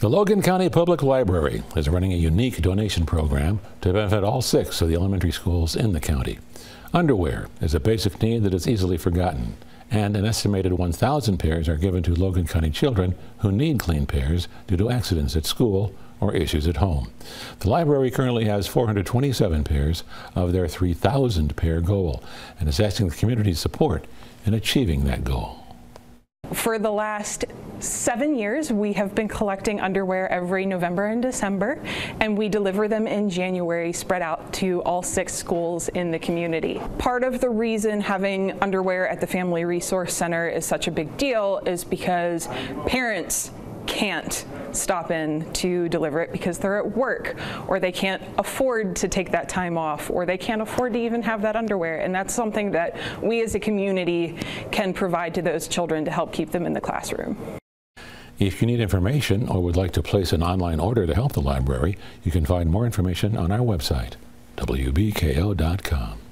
The Logan County Public Library is running a unique donation program to benefit all six of the elementary schools in the county. Underwear is a basic need that is easily forgotten, and an estimated 1,000 pairs are given to Logan County children who need clean pairs due to accidents at school or issues at home. The library currently has 427 pairs of their 3,000 pair goal and is asking the community's support in achieving that goal. For the last seven years, we have been collecting underwear every November and December, and we deliver them in January, spread out to all six schools in the community. Part of the reason having underwear at the Family Resource Center is such a big deal is because parents can't stop in to deliver it because they're at work or they can't afford to take that time off or they can't afford to even have that underwear. And that's something that we as a community can provide to those children to help keep them in the classroom. If you need information or would like to place an online order to help the library, you can find more information on our website, wbko.com.